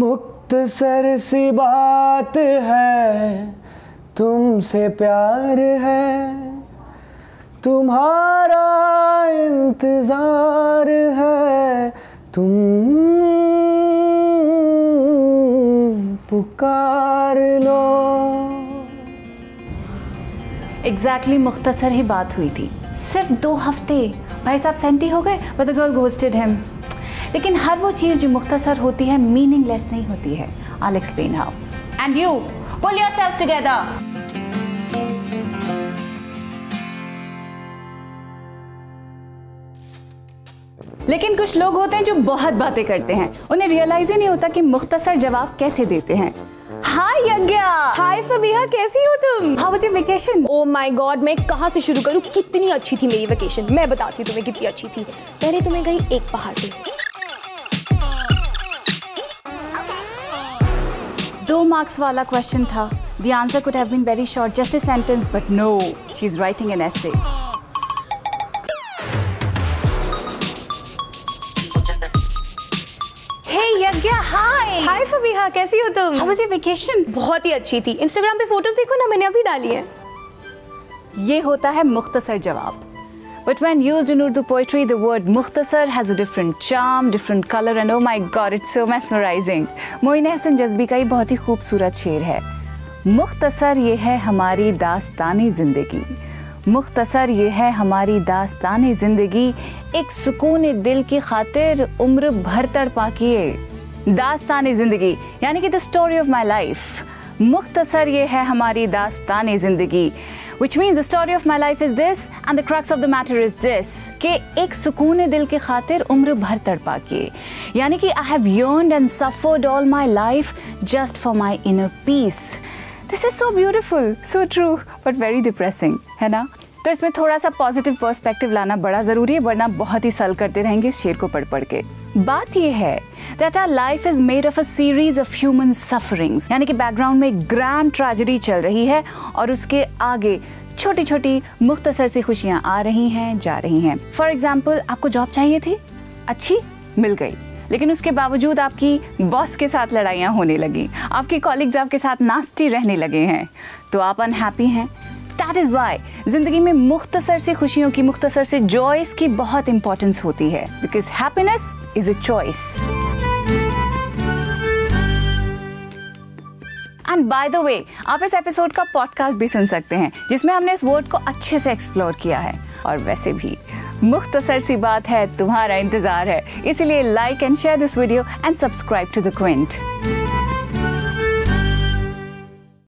मुख्तसर सी बात है, तुमसे प्यार है। तुम्हारा इंतज़ार है, तुम पुकार लो। एग्जैक्टली exactly मुख्तसर ही बात हुई थी। सिर्फ़ दो हफ़्ते। भाई साहब, सेंटी हो गए? But the girl ghosted him लेकिन हर वो चीज़ जो मुख्तसर होती है मीनिंगलेस नहीं होती है। I explain how and you pull yourself together लेकिन कुछ लोग होते हैं जो बहुत बातें करते हैं। उन्हें रियलाइज़ ही नहीं होता कि मुख्तसर जवाब कैसे देते हैं। हाय यज्ञा हाय फबीहा कैसी हो तुम? How was your vacation oh my god मैं कहाँ से शुरू करूँ? कितनी अच्छी थी मेरी वेकेशन मैं बताती हूँ तुम्हें कितनी अच्छी थी। पहले तुम्हें गई एक पहाड़ पे। मार्क्स वाला क्वेश्चन था the answer could have been very short just a sentence but no she is writing an essay कैसी हो तुम? हाउ वाज योर वेकेशन बहुत ही अच्छी थी। इंस्टाग्राम पे फ़ोटोज़ देखो ना मैंने अभी डाली है। ये होता है मुख्तसर जवाब। But when used in Urdu poetry, the word mukhtasar has a different charm, different color, and oh my god, it's so mesmerizing. Moin Hasan Jazbi का ही बहुत ही खूबसूरत शेर है मुख्तसर ये है हमारी दास्तानी ज़िंदगी मुख्तसर ये है हमारी दास्तानी ज़िंदगी एक सुकून दिल की खातिर उम्र भर तड़पा किए दास्तानी ज़िंदगी यानी कि the story of my life मुख्तसर ये है हमारी दास्तान ज़िंदगी which mean the story of my life is this and the crux of the matter is this के एक सुकून दिल की खातिर उम्र भर तड़पा के, यानी कि I have yearn and suffered all my life just for my inner peace this is so beautiful so true but very depressing है ना? तो इसमें थोड़ा सा पॉजिटिव पर्सपेक्टिव लाना बड़ा ज़रूरी है, वरना बहुत ही सल करते रहेंगे शेर को पढ़ पढ़ के। बात यह है that our life is made of a series of human sufferings यानी कि बैकग्राउंड में ग्रैंड ट्रेजेडी चल रही है और उसके आगे छोटी छोटी मुख्तसर सी खुशियाँ आ रही हैं, जा रही हैं। फॉर एग्ज़ाम्पल आपको जॉब चाहिए थी? अच्छी? मिल गई। लेकिन उसके बावजूद आपकी बॉस के साथ लड़ाइयाँ होने लगी, आपके कॉलिग्स आपके साथ नास्टी रहने लगे हैं तो आप अनहैप्पी हैं? दैट इज़ वाई ज़िंदगी में मुख्तसर से खुशियों की मुख्तसर से जॉयस की बहुत इंपॉर्टेंस होती है। Because happiness is a choice and by the way आप इस एपिसोड का पॉडकास्ट भी सुन सकते हैं, जिसमें हमने इस वर्ड को अच्छे से एक्सप्लोर किया है। और वैसे भी मुख्तसर सी बात है, तुम्हारा इंतज़ार है। इसलिए like and share this video and subscribe to the Quint